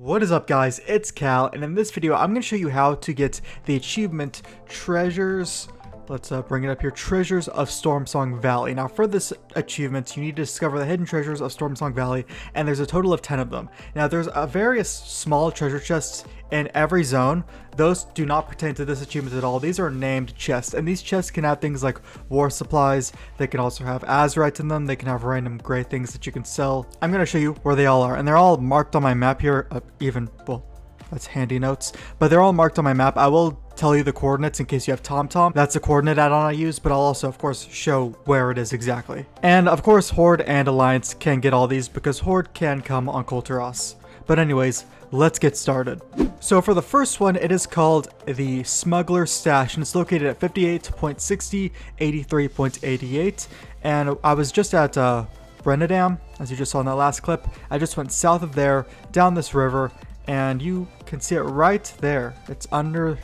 What is up guys, it's Cal, and in this video I'm going to show you how to get the achievement Treasures, let's uh, bring it up here, Treasures of Stormsong Valley. Now for this achievement you need to discover the hidden treasures of Stormsong Valley, and there's a total of 10 of them. Now there's a various small treasure chests in every zone. Those do not pertain to this achievement at all. These are named chests, and these chests can have things like war supplies. They can also have Azerite in them. They can have random gray things that you can sell. I'm going to show you where they all are, and they're all marked on my map here. Uh, even, well, that's HandyNotes, but they're all marked on my map. I will tell you the coordinates in case you have TomTom. That's a coordinate add-on I use, but I'll also, of course, show where it is exactly. And, of course, Horde and Alliance can get all these because Horde can come on Kul Tiras. But anyways, let's get started. So for the first one, it is called the Smuggler Stash, and it's located at 58.60, 83.88, and I was just at uh, Brennadam, as you just saw in that last clip. I just went south of there, down this river, and you can see it right there. It's under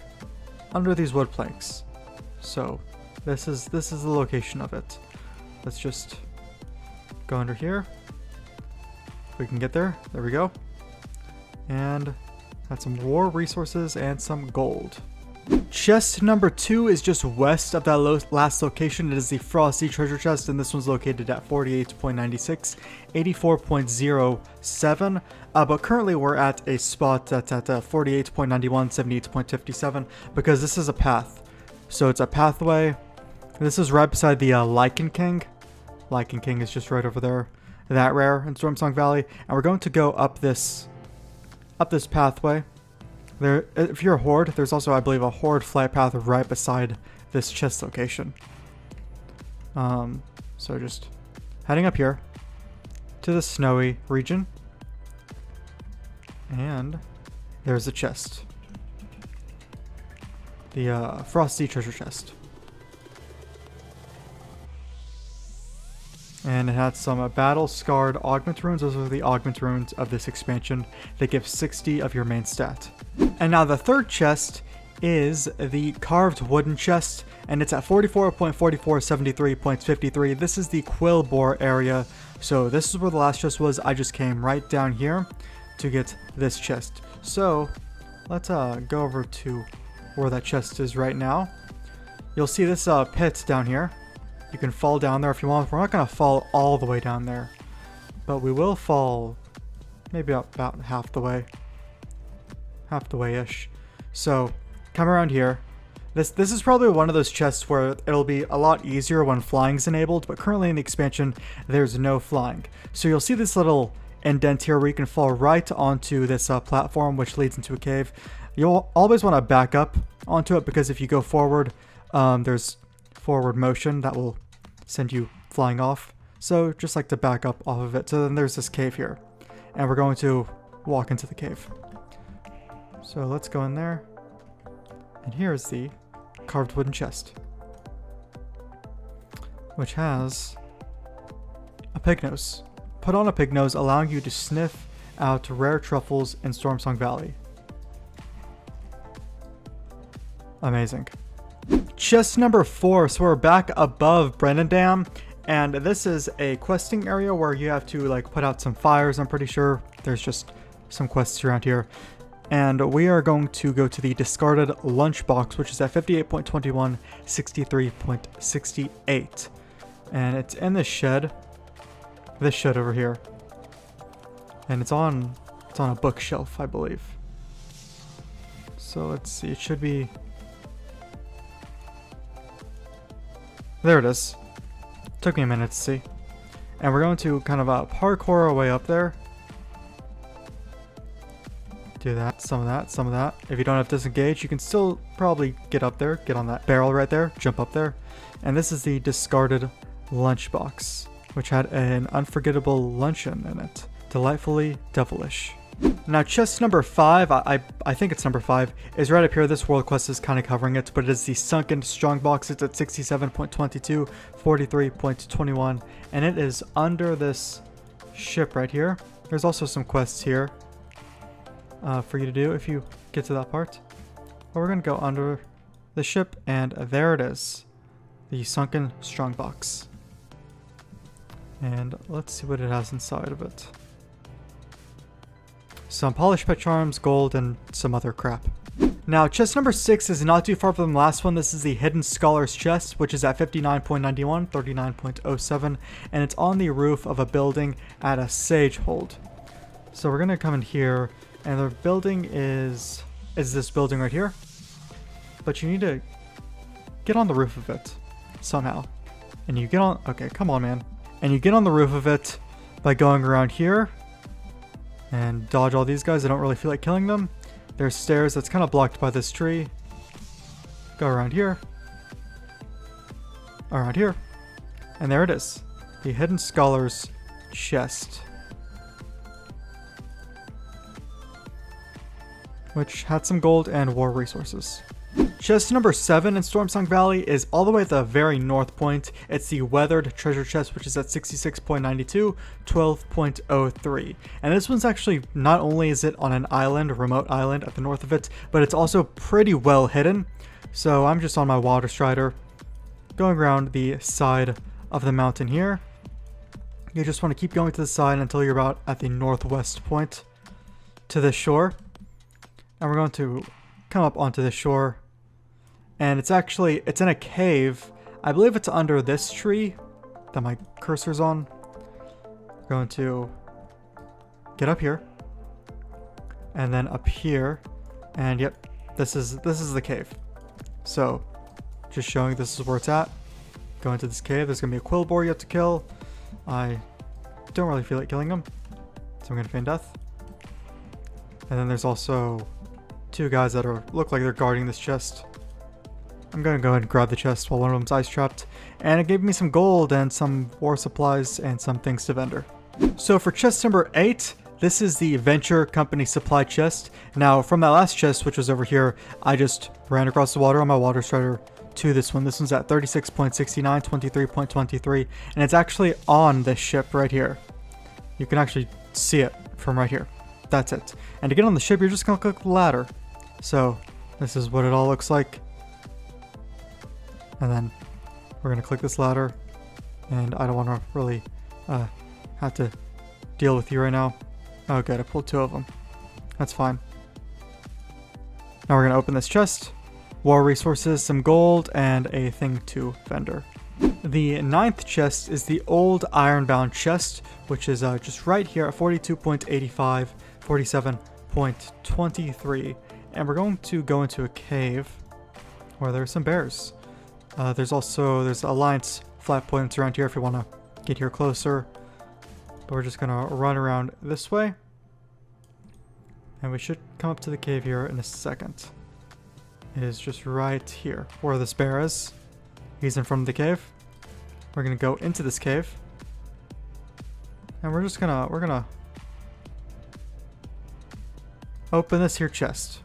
under these wood planks. So this is this is the location of it. Let's just go under here. We can get there. There we go and had some war resources and some gold. Chest number two is just west of that last location. It is the Frosty treasure chest, and this one's located at 48.96, 84.07. Uh, but currently we're at a spot that's at uh, 48.91, 78.57, because this is a path. So it's a pathway. This is right beside the uh, Lichen King. Lichen King is just right over there. That rare in Stormsong Valley. And we're going to go up this up this pathway. There, if you're a horde, there's also, I believe, a horde flight path right beside this chest location. Um, so just heading up here to the snowy region. And there's a chest. The uh, frosty treasure chest. And it had some battle scarred augment runes. Those are the augment runes of this expansion. They give 60 of your main stat. And now the third chest is the carved wooden chest, and it's at 44.4473.53. This is the Quilboar area. So this is where the last chest was. I just came right down here to get this chest. So let's uh, go over to where that chest is right now. You'll see this uh, pit down here. You can fall down there if you want. We're not going to fall all the way down there. But we will fall maybe about half the way. Half the way-ish. So, come around here. This this is probably one of those chests where it'll be a lot easier when flying's enabled, but currently in the expansion, there's no flying. So you'll see this little indent here where you can fall right onto this uh, platform, which leads into a cave. You'll always want to back up onto it because if you go forward, um, there's forward motion that will send you flying off. So just like to back up off of it. So then there's this cave here. And we're going to walk into the cave. So let's go in there. And here is the carved wooden chest. Which has a pig nose. Put on a pig nose allowing you to sniff out rare truffles in Stormsong Valley. Amazing. Chest number four, so we're back above Brennadam, and this is a questing area where you have to like put out some fires, I'm pretty sure. There's just some quests around here. And we are going to go to the discarded lunchbox, which is at 58.21, 63.68. And it's in this shed. This shed over here. And it's on it's on a bookshelf, I believe. So let's see, it should be There it is. Took me a minute to see. And we're going to kind of uh, parkour our way up there. Do that, some of that, some of that. If you don't have disengage, you can still probably get up there, get on that barrel right there, jump up there. And this is the discarded lunchbox, which had an unforgettable luncheon in it. Delightfully devilish. Now chest number 5, I, I, I think it's number 5, is right up here. This world quest is kind of covering it, but it is the Sunken Strongbox. It's at 67.22, 43.21, and it is under this ship right here. There's also some quests here uh, for you to do if you get to that part. But we're going to go under the ship, and there it is. The Sunken Strongbox. And let's see what it has inside of it. Some polished pet charms, gold, and some other crap. Now, chest number 6 is not too far from the last one. This is the Hidden Scholar's chest, which is at 59.91, 39.07, and it's on the roof of a building at a Sage Hold. So we're to come in here, and the building is is this building right here. But you need to get on the roof of it somehow. And you get on... Okay, come on, man. And you get on the roof of it by going around here and dodge all these guys. I don't really feel like killing them. There's stairs that's kind of blocked by this tree. Go around here. Around here. And there it is. The Hidden Scholar's chest. Which had some gold and war resources. Chest number 7 in Stormsong Valley is all the way at the very north point. It's the Weathered Treasure Chest, which is at 66.92, 12.03. And this one's actually, not only is it on an island, remote island at the north of it, but it's also pretty well hidden. So I'm just on my Water Strider, going around the side of the mountain here. You just want to keep going to the side until you're about at the northwest point to the shore. And we're going to come up onto the shore and it's actually, it's in a cave. I believe it's under this tree that my cursor's on. Going to get up here. And then up here. And yep, this is this is the cave. So, just showing this is where it's at. Go into this cave. There's going to be a Quilboar you have to kill. I don't really feel like killing them. So I'm going to feign death. And then there's also two guys that are look like they're guarding this chest. I'm gonna go ahead and grab the chest while one of them's ice trapped. And it gave me some gold and some war supplies and some things to vendor. So for chest number 8, this is the Venture Company supply chest. Now from that last chest, which was over here, I just ran across the water on my water strider to this one. This one's at 36.69, 23.23, and it's actually on this ship right here. You can actually see it from right here. That's it. And to get on the ship, you're just gonna click the ladder. So this is what it all looks like. And then we're to click this ladder. And I don't want to really uh, have to deal with you right now. Oh good, I pulled two of them. That's fine. Now we're to open this chest. War resources, some gold, and a thing to vendor. The ninth chest is the old ironbound chest, which is uh, just right here at 42.85, 47.23. And we're going to go into a cave where there are some bears. Uh, there's also, there's Alliance flat points around here if you want to get here closer. But we're just going to run around this way. And we should come up to the cave here in a second. It is just right here where this bear is. He's in front of the cave. We're going to go into this cave. And we're just going to, we're going to open this here chest.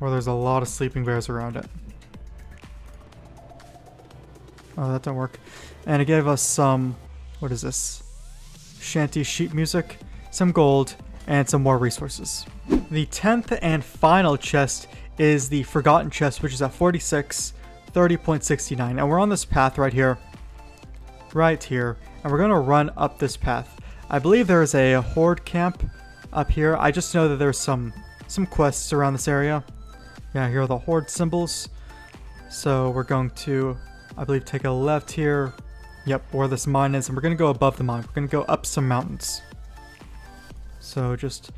Where there's a lot of sleeping bears around it. Oh, that didn't work. And it gave us some, what is this? Shanty sheet music, some gold, and some more resources. The 10th and final chest is the Forgotten Chest, which is at 46, 30.69. And we're on this path right here. Right here. And we're going to run up this path. I believe there is a horde camp up here. I just know that there's some some quests around this area. Yeah, here are the horde symbols. So we're going to I believe take a left here. Yep, where this mine is, and we're gonna go above the mine. We're gonna go up some mountains. So just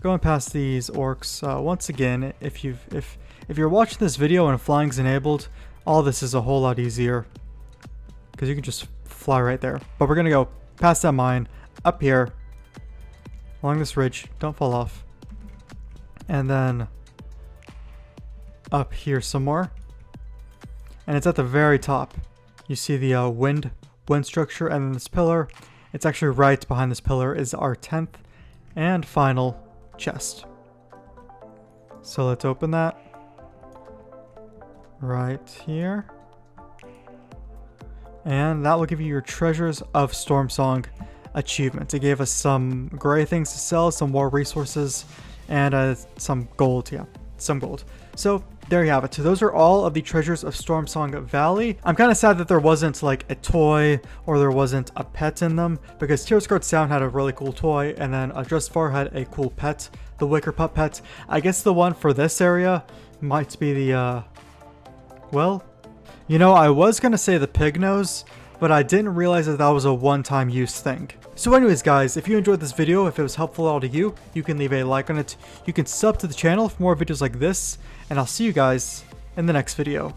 going past these orcs. Uh, once again, if you've if if you're watching this video and flying's enabled, all this is a whole lot easier because you can just fly right there. But we're gonna go past that mine, up here, along this ridge. Don't fall off, and then up here some more and it's at the very top. You see the uh, wind wind structure and then this pillar. It's actually right behind this pillar is our 10th and final chest. So let's open that right here. And that will give you your Treasures of Stormsong achievement. It gave us some gray things to sell, some more resources, and uh, some gold, yeah, some gold. So there you have it. So those are all of the treasures of Stormsong Valley. I'm kind of sad that there wasn't like a toy or there wasn't a pet in them because Tiragarde Sound had a really cool toy and then uh, Far had a cool pet, the Wicker Pup pet. I guess the one for this area might be the, uh, well, you know, I was going to say the pig nose, but I didn't realize that that was a one-time use thing. So anyways guys, if you enjoyed this video, if it was helpful at all to you, you can leave a like on it. You can sub to the channel for more videos like this, and I'll see you guys in the next video.